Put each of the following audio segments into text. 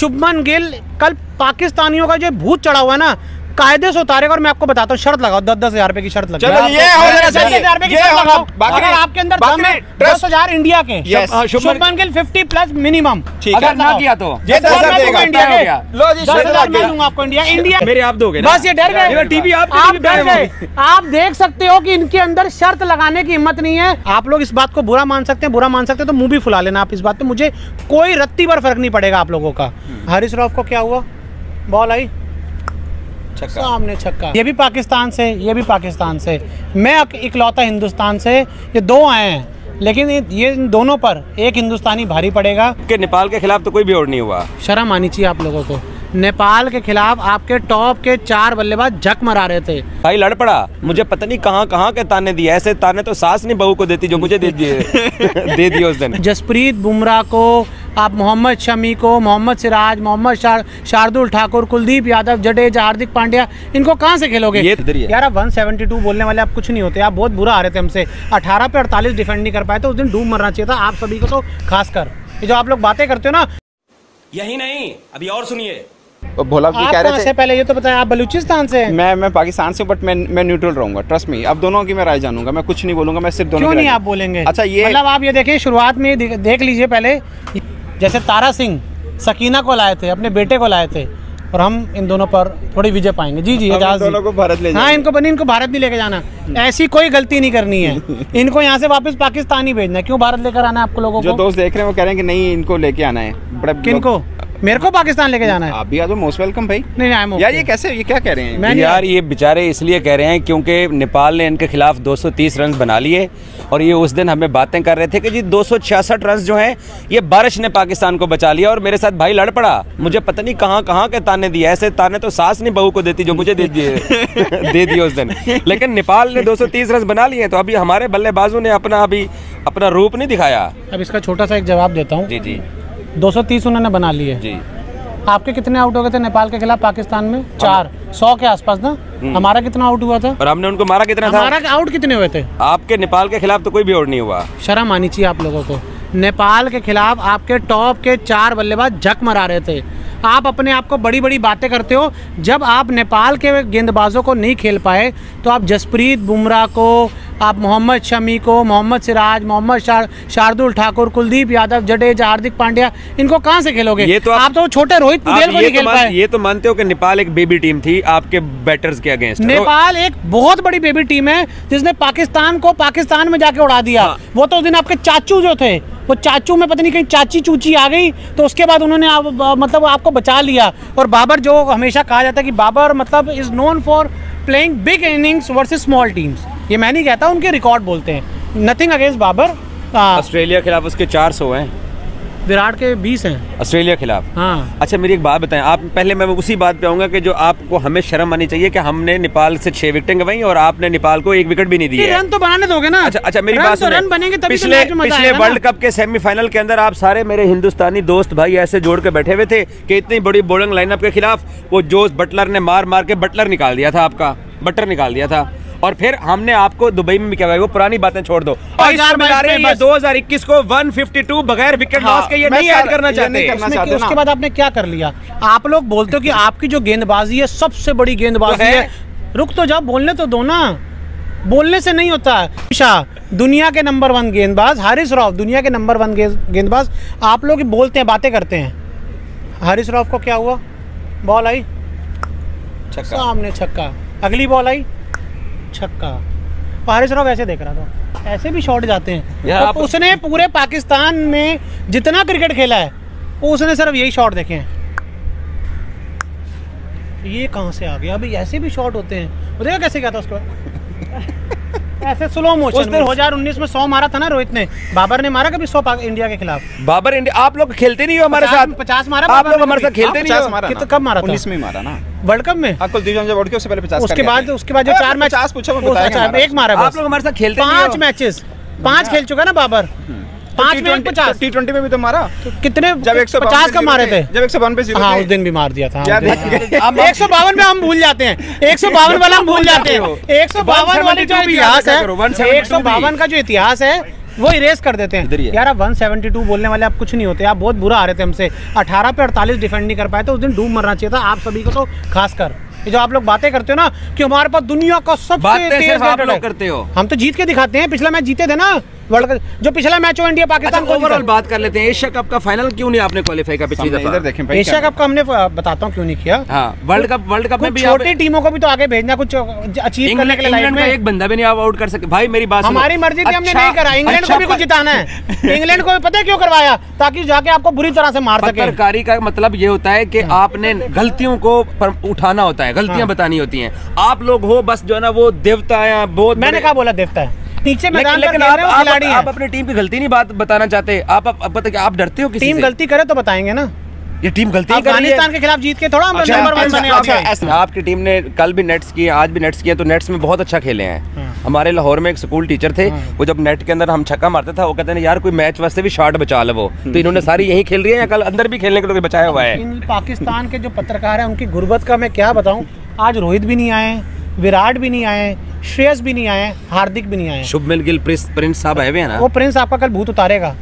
शुभमन गिल कल पाकिस्तानियों का जो भूत चढ़ा हुआ है ना कायदे से उतारेगा और मैं आपको बताता हूँ शर्त लगाओ दस दस हज़ार रुपए की शर्त लगाओ ये हो आपके अंदर है दस हज़ार इंडिया के Shubman- Gill fifty plus minimum अगर ना किया तो। ये दस हज़ार मैं दूँगा देगा इंडिया के। गया। लो जी दस शर्त हज़ार मैं लग दूँगा आपको इंडिया इंडिया मेरे आप दोगे बस ये डर गए। टीवी आप डर गए। आप देख सकते हो कि इनके अंदर शर्त लगाने की हिम्मत नहीं है। आप लोग इस बात को बुरा मान सकते हैं बुरा मान सकते हैं तो मुँह भी फुला लेना आप इस बात पे। मुझे कोई रत्ती पर फ़र्क नहीं पड़ेगा आप लोगों का। हरीश राव को क्या हुआ? बॉल आई? छक्का। सामने छक्का। ये भी पाकिस्तान से ये भी पाकिस्तान से। मैं इकलौता हिंदुस्तान से ये दो आए हैं। लेकिन ये इन दोनों पर एक हिंदुस्तानी भारी पड़ेगा। कि नेपाल के खिलाफ तो कोई भी और नहीं हुआ। शर्म आनी चाहिए आप लोगों को। नेपाल के खिलाफ आपके टॉप के चार बल्लेबाज झक मरा रहे थे। भाई लड़ पड़ा। मुझे पता नहीं कहाँ कहाँ के ताने दिए। ऐसे ताने तो सास नहीं बहू को देती जो मुझे दे दिए। दे दिए उस दिन। जसप्रीत बुमराह को आप मोहम्मद शमी को मोहम्मद सिराज मोहम्मद शार, शार्दुल ठाकुर कुलदीप यादव जडेजा हार्दिक पांड्या इनको कहाँ से खेलोगे? ये है। यार आप 172 बोलने वाले आप कुछ नहीं होते। आप बहुत बुरा आ रहे थे हमसे। 18 पे 48 डिफेंड नहीं कर पाए तो उस दिन डूब मरना चाहिए था। आप सभी को तो खासकर। ये जो आप लोग बातें करते हो ना। यही नहीं अभी और सुनिए। तो भोला जी आप कह रहे थे पहले ये तो बताया आप बलूचिस्तान से हैं। मैं मैं पाकिस्तान से बट मैं मैं न्यूट्रल रहूँगा ट्रस्ट मी अब दोनों की मैं राय जानूँगा मैं कुछ नहीं बोलूँगा मैं सिर्फ़ दोनों क्यों नहीं आप बोलेंगे? अच्छा ये मतलब आप ये देखिए शुरुआत में देख, लीजिए पहले। जैसे तारा सिंह सकीना को लाए थे अपने बेटे को लाए थे और हम इन दोनों पर थोड़ी विजय पाएँगे। जी जी एजाज दोनों को भारत ले हाँ इनको बनी इनको भारत नहीं लेके जाना। ऐसी कोई गलती नहीं करनी है। इनको यहाँ से वापस पाकिस्तान ही भेजना है। क्यों भारत लेकर आना है आपको लोगों को? जो दोस्त देख रहे हैं वो कह रहे हैं कि नहीं इनको लेके आना है। किनको? मेरे को पाकिस्तान लेके जाना है। आप भी आ जाओ मोस्ट वेलकम भाई। नहीं नहीं यार ये कैसे ये क्या कह रहे हैं? मैं यार ये बेचारे इसलिए कह रहे हैं क्योंकि नेपाल ने इनके खिलाफ 230 रन बना लिए और ये उस दिन हमें बातें कर रहे थे कि जी 266 रन जो हैं ये बारिश ने पाकिस्तान को बचा लिया और मेरे साथ भाई लड़ पड़ा। मुझे पता नहीं कहाँ कहाँ के ताने दिए ऐसे ताने तो सास नहीं बहू को देती जो मुझे दे दिए दे दिए उस दिन। लेकिन नेपाल ने 230 रन बना लिए तो अभी हमारे बल्लेबाजों ने अपना अभी अपना रूप नहीं दिखाया। अब इसका छोटा सा एक जवाब देता हूँ। जी जी। 230 उन्होंने बना लिए जी। आपके कितने आउट हो गए थे नेपाल के खिलाफ पाकिस्तान में? चार। सौ के आसपास ना? हमारा कितना आउट हुआ था? और हमने उनको मारा कितना था? हमारा आउट कितने हुए थे? आपके नेपाल के खिलाफ तो कोई भी और नहीं हुआ। शर्म आनी चाहिए आप लोगों को। नेपाल के खिलाफ आपके टॉप के चार बल्लेबाज झक मरा रहे थे। आप अपने आप को बड़ी बड़ी बातें करते हो। जब आप नेपाल के गेंदबाजों को नहीं खेल पाए तो आप जसप्रीत बुमराह को आप मोहम्मद शमी को मोहम्मद सिराज मोहम्मद शार, शार्दुल ठाकुर कुलदीप यादव जडेजा हार्दिक पांड्या इनको कहाँ से खेलोगे? ये तो आप- आप तो छोटे रोहित को नहीं तो खेल पाए। ये तो मानते हो कि नेपाल एक बेबी टीम थी आपके बैटर्स के अगेंस्ट नेपाल एक बहुत बड़ी बेबी टीम है जिसने पाकिस्तान को पाकिस्तान में जाके उड़ा दिया। हाँ। वो तो उस दिन आपके चाचू जो थे वो चाचू में पता नहीं कहीं चाची चूची आ गई तो उसके बाद उन्होंने आप, मतलब आपको बचा लिया। और बाबर जो हमेशा कहा जाता है कि बाबर मतलब is known for playing big innings versus small teams ये मैं नहीं कहता उनके रिकॉर्ड बोलते हैं। नथिंग अगेंस्ट बाबर ऑस्ट्रेलिया के खिलाफ उसके 400 हैं। विराट के बीस हैं। ऑस्ट्रेलिया के खिलाफ? हाँ। अच्छा मेरी एक बात बताएँ आप पहले मैं उसी बात पे आऊँगा कि जो आपको हमें शर्म आनी चाहिए कि हमने नेपाल से छह विकेटें गवाई और आपने नेपाल को एक विकेट भी नहीं दी नहीं, है। रन तो बनाने दोगे ना। अच्छा अच्छा मेरी बात तो रन बनेंगे तभी तो पिछले मज़ा पिछले वर्ल्ड कप के सेमीफाइनल के अंदर आप सारे मेरे हिंदुस्तानी दोस्त भाई ऐसे जोड़ के बैठे हुए थे कि इतनी बड़ी बोलिंग लाइनअप के खिलाफ वो जोस बटलर ने मार मार के बटलर निकाल दिया था आपका। बटर निकाल दिया था। और फिर हमने आपको दुबई में भी क्या वो पुरानी बातें छोड़ दो। और इस हज़ार समय ला मैच रहे में हैं ये बस। 2021 को 152 बगैर विकेट हाँ, लॉस के ये नहीं ऐड करना चाहते। हो उसके बाद आपने क्या कर लिया? आप लोग बोलते हो कि आपकी जो गेंदबाजी है सबसे बड़ी गेंदबाजी है। है। रुक तो जाओ बोलने तो दो ना। बोलने से नहीं होता। शाह दुनिया के नंबर वन गेंदबाज हारिस राव दुनिया के नंबर वन गेंदबाज आप लोग बोलते हैं बातें करते हैं। हारिस राव को क्या हुआ? बॉल आई। छक्का। सामने छक्का। अगली बॉल आई। छक्का। पारिस राव ऐसे देख रहा था। ऐसे भी शॉट जाते हैं। यार तो आप- उसने पूरे पाकिस्तान में जितना क्रिकेट खेला है उसने सिर्फ़ यही शॉट देखे हैं। ये कहाँ से आ गया? अभी ऐसे भी शॉट होते हैं। वो देखा कैसे गया था उसको ऐसे स्लो मोशन उस दिन- में 2019 में 100 मारा था ना रोहित ने। बाबर ने मारा कभी सौ इंडिया के खिलाफ? बाबर इंडिया आप लोग खेलते नहीं हो हमारे साथ? 50 मारा आप लोग हमारे साथ खेलते हाँ, नहीं 50 हो कब मारा था? 19 में मारा ना। वर्ल्ड कप में? आपको कुलदीप जब वर्ल्ड कप से पहले 50 उसके बाद उसके बाद जो चार मैच 50 पूछा एक मारा आप लोग हमारे साथ खेलते पाँच हो। मैचेस पाँच खेल चुका ना बाबर। पाँच में पचास। टी ट्वेंटी में भी तो मारा। कितने जब एक सौ पचास का मारे थे जब एक सौ बावन पे ज़ीरो हाँ उस दिन भी मार दिया था एक सौ बावन में हम भूल जाते हैं। एक सौ बावन वाला हम भूल जाते हैं। एक सौ बावन वाली जो 172 भी याद इतिहास है एक सौ बावन का जो इतिहास है वो इरेज कर देते हैं। यार आप 172 बोलने वाले आप कुछ नहीं होते। आप बहुत बुरा आ रहे थे हमसे। 18 पे 48 डिफेंड नहीं कर पाए तो उस दिन डूब मरना चाहिए था। आप सभी को तो खासकर ये जो आप लोग बातें करते हो ना कि हमारे पास दुनिया का सबसे तेज आप लोग करते हो। हम तो जीत के दिखाते हैं। पिछला मैच जीते थे ना। वर्ल्ड कप जो पिछला मैच हो इंडिया अच्छा पाकिस्तान को ओवरऑल बात कर लेते हैं एशिया कप का फाइनल क्यों नहीं आपने क्वालिफाई का पिछली दफ़ा? देखें एशिया कप का हमने बताता हूँ क्यों नहीं किया। हाँ वर्ल्ड कप वर्ल्ड कप में भी छोटी टीमों को भी तो आगे भेजना कुछ अचीव करने के लिए लाइफ इंग्लैंड में। एक बंदा भी नहीं आप आउट कर सके भाई मेरी बात हमारी मर्ज़ी थी हमने अच्छा- नहीं करा इंग्लैंड अच्छा को भी कुछ जिताना है। इंग्लैंड को पता है क्यों करवाया? ताकि जाके आपको बुरी तरह से मार सके। पत्रकारी का मतलब ये होता है कि आपने गलतियों को उठाना होता है गलतियाँ हाँ। बतानी होती हैं। आप लोग हो बस जो है ना वो देवता या बहुत मैंने कहा बोला देवता है। नीचे मैदान पर लेकिन खेल आप, रहे हो आप, खिलाड़ी आप अपनी टीम की गलती नहीं बात बताना चाहते। आप, आप, आप आप डरते हो किसी टीम? गलती करे तो बताएँगे ना। ये टीम गलती ही है। अफ़गानिस्तान के खिलाफ जीत के थोड़ा हम अच्छा, नंबर वन अच्छा, बने अच्छा, आपके। ऐसा- आपकी टीम ने कल भी नेट्स किए आज भी नेट्स किए तो नेट्स में बहुत अच्छा खेले हैं। हाँ। हमारे लाहौर में एक स्कूल टीचर थे वो जब नेट के अंदर हम छक्का मारते था वो कहते हैं यार कोई मैच वास्ते भी शॉट बचा लो वो। तो इन्होंने सारी यही खेल रही है या कल अंदर भी खेलने के लिए बचाया हुआ है? पाकिस्तान के जो पत्रकार है उनकी गुर्बत का मैं क्या बताऊँ? आज रोहित भी नहीं आए विराट भी नहीं आए श्रेयस भी नहीं आए हार्दिक भी नहीं आए शुभमन गिल प्रिंस प्रिंस साहब आए हुए हैं ना वो प्रिंस आपका कल भूत उतारेगा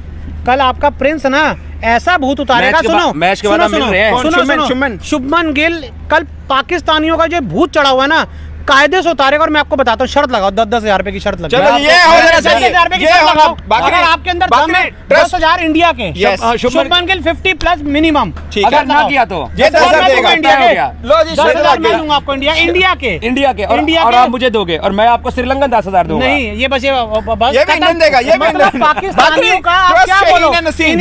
कल आपका प्रिंस ना ऐसा भूत उतारेगा सुनो मैच के बाद सुनो, सुनो, रहे हैं। सुनो, शुभमन, सुनो, शुभमन। शुभमन गिल कल पाकिस्तानियों का जो भूत चढ़ा हुआ है ना कायदे से उतारेगा और मैं आपको बताता हूँ शर्त लगाओ दस दस हज़ार रुपए की शर्त लगाओ। चलो, ये हो आपके अंदर दस हज़ार इंडिया के Shubman- Gill fifty plus minimum अगर ना किया तो। ये दस हज़ार मैं दूँगा। देगा। इंडिया के गया। लो जी, दस हज़ार मैं दूँगा आपको इंडिया इंडिया के। इंडिया के और, इंडिया और के- आप मुझे दोगे और मैं आपको श्रीलंकन दस हज़ार दूँगा। नहीं ये बस ये बस ये भी इंडियन देगा, ये भी मतलब पाकिस्तानियों का आप क्या बोलो?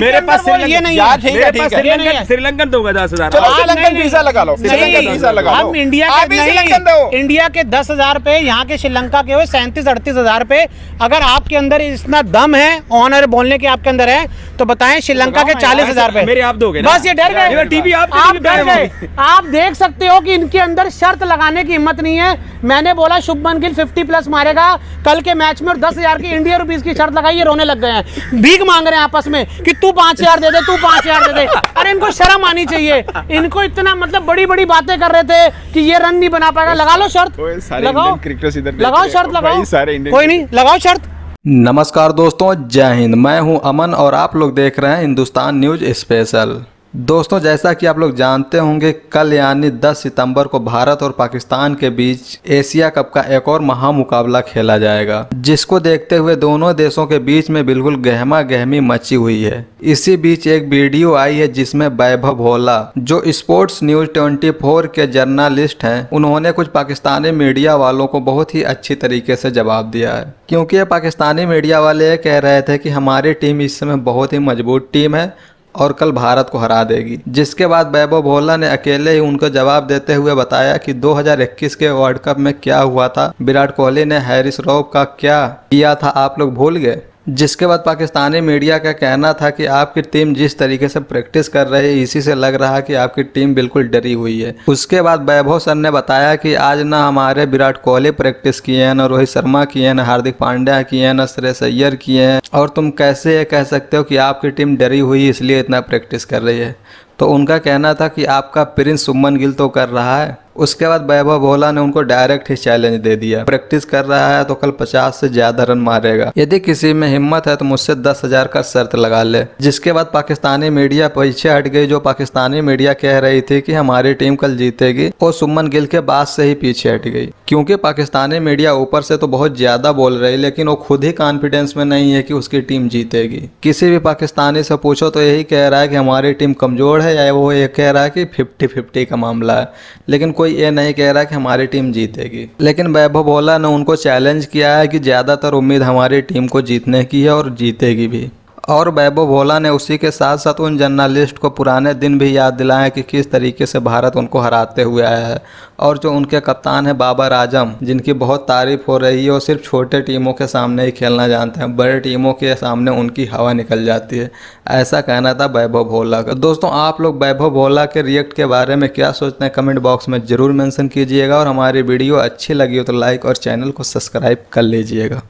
मेरे पास ये नहीं है। ठीक है, ठीक है। है। श्रीलंकन दूँगा दस हज़ार। श्रीलंकन वीज़ा लगा लो। नहीं, श्रीलंकन वीज़ा लगा लो। हम इंडिया नहीं। इंडिया के दस हज़ार पे यहाँ के श्रीलंका के हुए सैंतीस अड़तीस हज़ार पे। अगर आपके अंदर इतना दम है ऑनर बोलने के आपके अंदर है तो बताएँ श्रीलंका के चालीस हज़ार पे। मेरे आप दोगे बस ये डर गए। टीवी आप डर गए। आप देख सकते हो कि इनके अंदर शर्त लगाने की हिम्मत नहीं है। मैंने बोला शुभमन गिल 50 प्लस मारेगा। कल के मैच में और दस हज़ार की इंडिया रुपीज़ की शर्त लगाई ये रोने लग गए हैं। भीख मांग रहे हैं आपस में कि तू पाँच हज़ार दे दे तू पाँच हज़ार दे दे। अरे इनको शर्म आनी चाहिए। इनको इतना मतलब बड़ी बड़ी बातें कर रहे थे कि ये रन नहीं बना पाएगा। लगा लो शर्त। ओए, सारे इंडियन क्रिकेटर्स इधर लगाओ शर्त लगाओ। सारे इंडियन कोई नहीं लगाओ शर्त। नमस्कार दोस्तों जय हिंद। मैं हूँ अमन और आप लोग देख रहे हैं हिंदुस्तान न्यूज़ स्पेशल। दोस्तों, जैसा कि आप लोग जानते होंगे, कल यानी 10 सितंबर को भारत और पाकिस्तान के बीच एशिया कप का एक और महामुकाबला खेला जाएगा, जिसको देखते हुए दोनों देशों के बीच में बिल्कुल गहमा गहमी मची हुई है। इसी बीच एक वीडियो आई है जिसमें वैभव भोला, जो स्पोर्ट्स न्यूज़ 24 के जर्नलिस्ट हैं, उन्होंने कुछ पाकिस्तानी मीडिया वालों को बहुत ही अच्छी तरीके से जवाब दिया है। क्योंकि ये पाकिस्तानी मीडिया वाले कह रहे थे कि हमारी टीम इस समय बहुत ही मज़बूत टीम है और कल भारत को हरा देगी। जिसके बाद वैभव भोला ने अकेले ही उनको जवाब देते हुए बताया कि 2021 के वर्ल्ड कप में क्या हुआ था। विराट कोहली ने हैरिस रॉब का क्या किया था, आप लोग भूल गए? जिसके बाद पाकिस्तानी मीडिया का कहना था कि आपकी टीम जिस तरीके से प्रैक्टिस कर रही है, इसी से लग रहा कि आपकी टीम बिल्कुल डरी हुई है। उसके बाद वैभव सर ने बताया कि आज ना हमारे विराट कोहली प्रैक्टिस किए हैं, ना रोहित शर्मा किए हैं, ना हार्दिक पांड्या किए हैं, ना श्रेयस अय्यर किए हैं। और तुम कैसे ये कह सकते हो कि आपकी टीम डरी हुई, इसलिए इतना प्रैक्टिस कर रही है? तो उनका कहना था कि आपका प्रिंस सुमन गिल तो कर रहा है। उसके बाद वैभव भोला ने उनको डायरेक्ट ही चैलेंज दे दिया। प्रैक्टिस कर रहा है तो कल 50 से ज़्यादा रन मारेगा। यदि किसी में हिम्मत है तो मुझसे दस हज़ार का शर्त लगा ले। जिसके बाद पाकिस्तानी मीडिया पीछे हट गई, जो पाकिस्तानी मीडिया कह रही थी कि हमारी टीम कल जीतेगी और सुमन गिल के बाद से ही पीछे हट गई। क्योंकि पाकिस्तानी मीडिया ऊपर से तो बहुत ज़्यादा बोल रही, लेकिन वो खुद ही कॉन्फिडेंस में नहीं है कि उसकी टीम जीतेगी। किसी भी पाकिस्तानी से पूछो तो यही कह रहा है कि हमारी टीम कमज़ोर है या वो ये कह रहा है कि फिफ्टी फिफ्टी का मामला है। लेकिन कोई ये नहीं कह रहा कि हमारी टीम जीतेगी। लेकिन वैभव भोला ने उनको चैलेंज किया है कि ज़्यादातर उम्मीद हमारी टीम को जीतने की है और जीतेगी भी। और वैभव भोला ने उसी के साथ साथ उन जर्नलिस्ट को पुराने दिन भी याद दिलाए कि किस तरीके से भारत उनको हराते हुए आया है। और जो उनके कप्तान है बाबर आज़म, जिनकी बहुत तारीफ़ हो रही है और सिर्फ़ छोटे टीमों के सामने ही खेलना जानते हैं। बड़े टीमों के सामने उनकी हवा निकल जाती है। ऐसा कहना था वैभव भोला का। दोस्तों, आप लोग वैभव भोला के रिएक्ट के बारे में क्या सोचते हैं? कमेंट बॉक्स में ज़रूर मेंशन कीजिएगा और हमारी वीडियो अच्छी लगी हो तो लाइक और चैनल को सब्सक्राइब कर लीजिएगा।